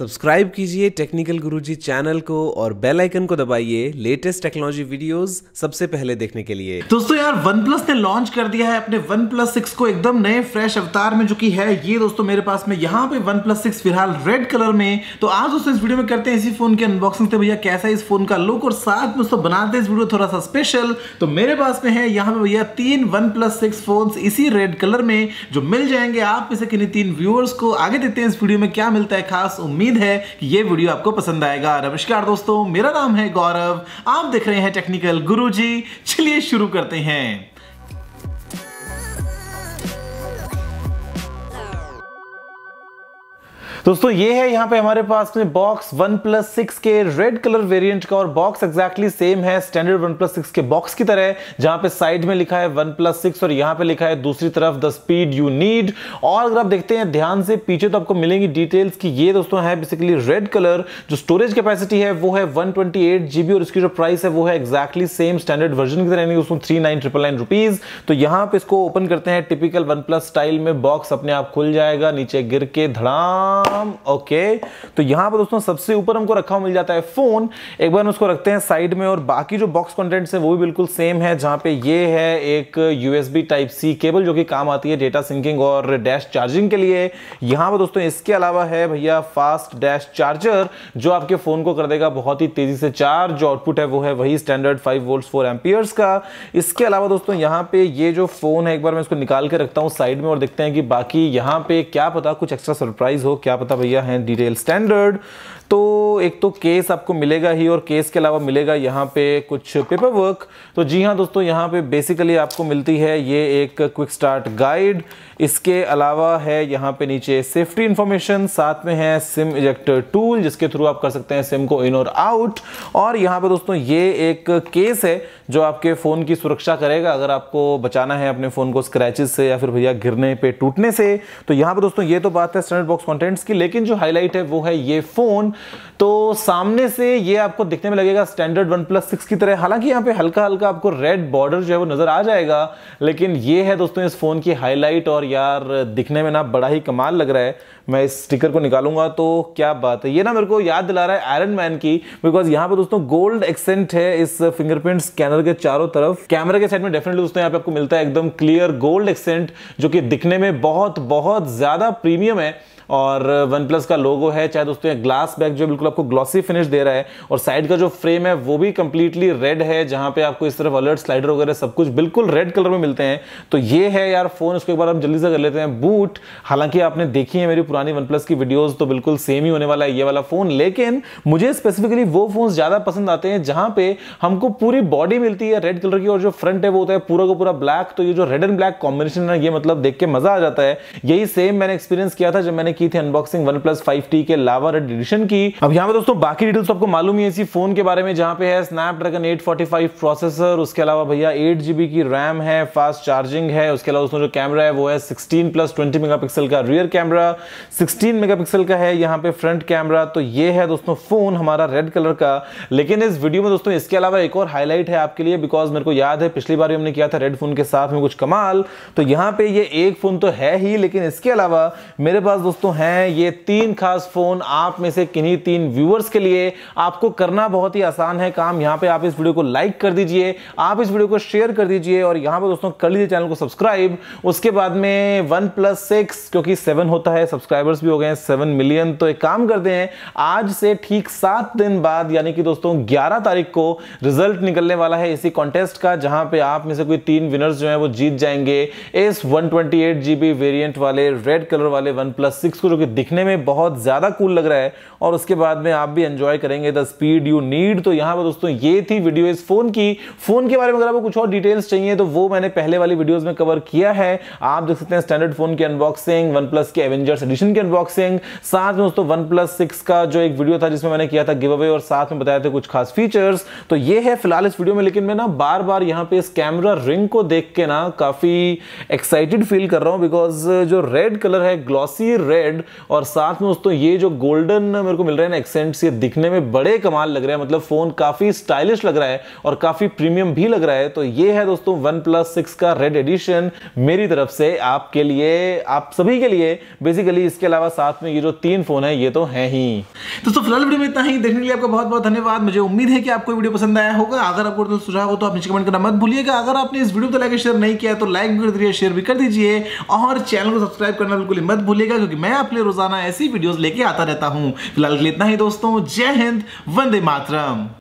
Subscribe कीजिए technical गुरुजी channel को और बेल आइकन को दबाइए लेटेस्ट टेक्नोलॉजी वीडियोस सबसे पहले देखने के लिए। दोस्तों यार वन प्लस ने लॉन्च कर दिया है अपने वन प्लस सिक्स को एकदम नए फ्रेश अवतार में जो कि है। ये दोस्तों मेरे पास में यहाँ पे वन प्लस सिक्स फ़िलहाल रेड कलर में। तो आज दोस्तों इस वीडियो में करते हैं इसी फ़ोन की अनबॉक्सिंग थे भैया, कैसा है इस फ़ोन का लुक और साथ में दोस्तों बनाते हैं इस वीडियो थोड़ा सा स्पेशल तो मेरे पास में है यहाँ पे भैया तीन वन प्लस सिक्स इसी रेड कलर में, जो मिल जाएँगे आप में से किन्हीं तीन व्यूअर्स को। आगे देखते हैं इस वीडियो में क्या मिलता है खास। उम्मीद है कि ये वीडियो आपको पसंद आएगा। नमस्कार दोस्तों, मेरा नाम है गौरव। आप देख रहे हैं टेक्निकल गुरुजी। चलिए शुरू करते हैं। दोस्तों, ये है यहाँ पे हमारे पास में बॉक्स वन प्लस सिक्स के रेड कलर वेरिएंट का और बॉक्स एक्जैक्टली सेम है स्टैंडर्ड वन प्लस सिक्स के बॉक्स की तरह, जहाँ पे साइड में लिखा है वन प्लस सिक्स और यहाँ पे लिखा है दूसरी तरफ़ द स्पीड यू नीड और अगर आप देखते हैं, ध्यान से पीछे तो आपको मिलेंगी डिटेल्स की ये दोस्तों है बेसिकली रेड कलर जो स्टोरेज कैपेसिटी है वो है वन जीबी और इसकी जो प्राइस है वो है एक्जैक्टली सेम स्टैंडर्ड वर्जन की तरह उसमें three nine triple nine rupees तो यहाँ पे इसको ओपन करते हैं टिपिकल वन प्लस स्टाइल में बॉक्स अपने आप खुल जाएगा, नीचे गिर के धड़ाम। ओके तो यहाँ पर दोस्तों सबसे ऊपर हमको रखा हुआ मिल जाता है फ़ोन एक बार उसको रखते हैं साइड में और बाकी जो बॉक्स कंटेंट्स है वो भी बिल्कुल सेम है, जहाँ पे ये है एक यूएसबी टाइप सी केबल जो कि काम आती है डेटा सिंकिंग और डैश चार्जिंग के लिए. यहाँ पर दोस्तों इसके अलावा है भैया फास्ट डैश चार्जर जो आपके फ़ोन को कर देगा बहुत ही तेज़ी से चार्ज जो आउटपुट है वो है वही standard five volt four amperes का. इसके अलावा दोस्तों यहाँ पे ये जो फ़ोन है, एक बार मैं इसको निकाल के रखता हूँ साइड में और देखते हैं कि बाकी यहाँ पे क्या पता कुछ एक्स्ट्रा सरप्राइज़ हो, क्या पता भैया हैं डिटेल स्टैंडर्ड तो एक तो केस आपको मिलेगा ही और केस के अलावा मिलेगा यहाँ पे कुछ पेपर वर्क तो जी हाँ दोस्तों, यहाँ पे बेसिकली आपको मिलती है ये एक क्विक स्टार्ट गाइड इसके अलावा है यहाँ पे नीचे सेफ्टी इंफॉर्मेशन साथ में है सिम इजेक्टर टूल जिसके थ्रू आप कर सकते हैं सिम को इन और आउट और यहाँ पे दोस्तों, ये एक केस है जो आपके फ़ोन की सुरक्षा करेगा। अगर आपको बचाना है अपने फ़ोन को स्क्रैचेस से या फिर भैया गिरने पे, टूटने से तो यहाँ पे दोस्तों, ये तो बात है स्टैंडर्ड बॉक्स कंटेंट्स की। लेकिन जो हाईलाइट है वो है ये फ़ोन तो सामने से ये आपको दिखने में लगेगा स्टैंडर्ड वन प्लस सिक्स की तरह। हालाँकि यहाँ पे हल्का हल्का आपको रेड बॉर्डर जो है वो नज़र आ जाएगा, लेकिन ये है दोस्तों इस फ़ोन की हाईलाइट और यार दिखने में ना बड़ा ही कमाल लग रहा है। मैं इस स्टिकर को निकालूँगा तो क्या बात है। ये ना मेरे को याद दिला रहा है आयरन मैन की बिकॉज़ यहाँ पे दोस्तों गोल्ड एक्सेंट है इस फिंगरप्रिंट स्कैनर के चारों तरफ़। कैमरा के साइड में डेफिनेटली दोस्तों यहाँ पे आपको मिलता है एकदम क्लियर गोल्ड एक्सेंट जो कि दिखने में बहुत बहुत ज़्यादा प्रीमियम है। और वन प्लस का लोगो है, चाहे दोस्तों ग्लास बैक जो बिल्कुल आपको ग्लॉसी फिनिश दे रहा है, और साइड का जो फ्रेम है, वो भी कंप्लीटली रेड है, जहाँ पे आपको इस तरफ़ अलर्ट स्लाइडर वगैरह सब कुछ बिल्कुल रेड कलर में मिलते हैं। तो ये है यार फ़ोन उसके बाद हम जल्दी से कर लेते हैं। बूट हालाँकि आपने देखी है मेरी पुरानी वन प्लस की वीडियोज़ तो बिल्कुल सेम ही होने वाला है ये वाला फ़ोन लेकिन मुझे स्पेसिफिकली वो फ़ोन ज़्यादा पसंद आते हैं, जहाँ पे हमको पूरी बॉडी मिलती है रेड कलर की, और जो फ्रंट है वो होता है पूरा का पूरा ब्लैक तो ये जो रेड एंड ब्लैक कॉम्बिनेशन है ये मतलब देख के मज़ा आ जाता है। यही सेम मैंने एक्सपीरियंस किया था जब मैंने की थी unboxing OnePlus five T के लावा रेड एडिशन की। अब यहाँ पे दोस्तों बाकी डिटेल्स तो आपको मालूम ही है इसी फ़ोन के बारे में, जहाँ पे है स्नैपड्रैगन 845 प्रोसेसर उसके अलावा भैया एट जीबी की रैम है फास्ट चार्जिंग है, उसके अलावा दोस्तों जो कैमरा है वो है सिक्सटीन प्लस ट्वेंटी मेगापिक्सल का रियर कैमरा सिक्सटीन मेगापिक्सल का है यहाँ पे फ्रंट कैमरा तो ये है दोस्तों फ़ोन हमारा रेड कलर का। लेकिन इस वीडियो में दोस्तों इसके अलावा एक और हाईलाइट है आपके लिए बिकॉज़ मेरे को याद है, पिछली बार हमने किया था रेड फ़ोन के साथ में कुछ कमाल। तो यहाँ पे ये एक फ़ोन तो है ही, लेकिन इसके अलावा मेरे पास दोस्तों है, ये तीन खास फ़ोन आप में से किन्हीं तीन व्यूअर्स के लिए आपको करना बहुत ही आसान है काम। यहाँ पे आप इस वीडियो को लाइक कर दीजिए, आप इस वीडियो को शेयर कर दीजिए और यहाँ पे दोस्तों कर लीजिए चैनल को सब्सक्राइब उसके बाद में वन प्लस सिक्स क्योंकि सेवन होता है सब्सक्राइबर्स भी हो गए हैं सेवन मिलियन तो एक काम करते हैं, आज से ठीक सात दिन बाद, यानी कि दोस्तों ग्यारह तारीख को रिज़ल्ट निकलने वाला है इसी कॉन्टेस्ट का, जहाँ पे आप में से कोई तीन विनर्स जो है वो जीत जाएँगे। इस वन ट्वेंटी वाले रेड कलर वाले वन प्लस सिक्स को, जो कि दिखने में बहुत ज़्यादा कूल लग रहा है, और उसके बाद में आप भी एंजॉय करेंगे द स्पीड यू नीड तो यहाँ पर दोस्तों, ये थी वीडियो इस फ़ोन की। फ़ोन के बारे में अगर आपको कुछ और डिटेल्स चाहिए तो वो मैंने पहले वाली वीडियोस में कवर किया है। आप देख सकते हैं स्टैंडर्ड फ़ोन की अनबॉक्सिंग वन प्लस के एवेंजर्स एडिशन की अनबॉक्सिंग साथ में दोस्तों वन प्लस का जो एक वीडियो था, जिसमें मैंने किया था गिव अवे और साथ में बताया थे कुछ खास फीचर्स तो ये है फ़िलहाल इस वीडियो में, लेकिन मैं ना बार बार यहाँ पे इस कैमरा रिंग को देख के ना काफ़ी एक्साइटेड फील कर रहा हूँ बिकॉज़ जो रेड कलर है ग्लॉसी रेड रेड और साथ में दोस्तों, ये जो गोल्डन मेरे को मिल रहा है ना एक्सेंट्स ये दिखने में बड़े कमाल लग रहे हैं। मतलब फ़ोन काफ़ी स्टाइलिश लग रहा है और काफ़ी प्रीमियम भी लग रहा है। तो ये है दोस्तों वन प्लस सिक्स का रेड एडिशन मेरी तरफ़ से आपके लिए, आप सभी के लिए। बेसिकली इसके अलावा साथ में ये जो तीन फ़ोन है, ये तो है ही। दोस्तों, फ़िलहाल वीडियो में इतना ही। देखने के लिए आपका बहुत बहुत धन्यवाद। मुझे उम्मीद है कि आपको वीडियो पसंद आया होगा। अगर आपको तो सुझाव हो तो आप नीचे कमेंट करना मत भूलिएगा। अगर आपने इस वीडियो को लाइक शेयर नहीं किया तो लाइक भी कर दीजिए शेयर भी कर दीजिए। और चैनल को सब्सक्राइब करना बिल्कुल मत भूलिएगा, क्योंकि मैं आपके लिए रोज़ाना ऐसी वीडियोस लेके आता रहता हूँ। फ़िलहाल इतना ही दोस्तों। जय हिंद, वंदे मातरम।